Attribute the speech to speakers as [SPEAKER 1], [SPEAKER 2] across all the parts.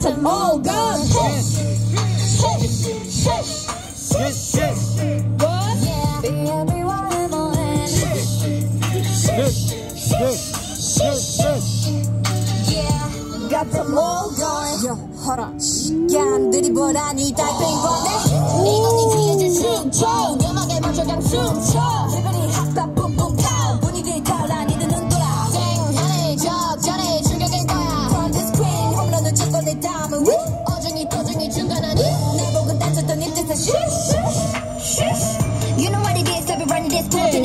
[SPEAKER 1] them all gone. What?
[SPEAKER 2] Be everywhere in my hand. Yeah, got them all gone. Yo, hold on. 깐들이 보라니 달팽이 보네. 이 언니 뒤에 줄 춤춰. 음악에 맞춰 그냥 춤춰. It's pumping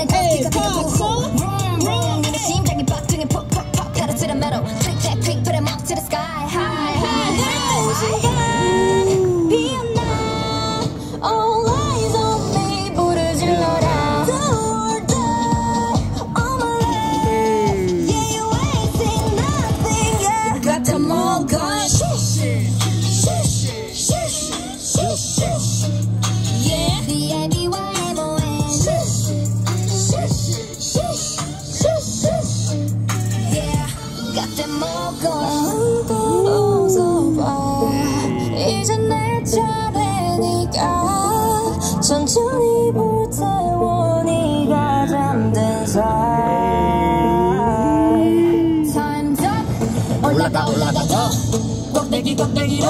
[SPEAKER 2] Them all gone. Shush, shush, shush, shush, shush. 음. 음. 올라가 올라가 더. 꼭대기 꼭대기로.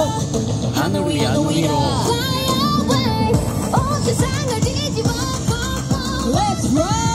[SPEAKER 2] 하늘 위야 위로. Fly away. 온 세상을 뒤집어 Let's run.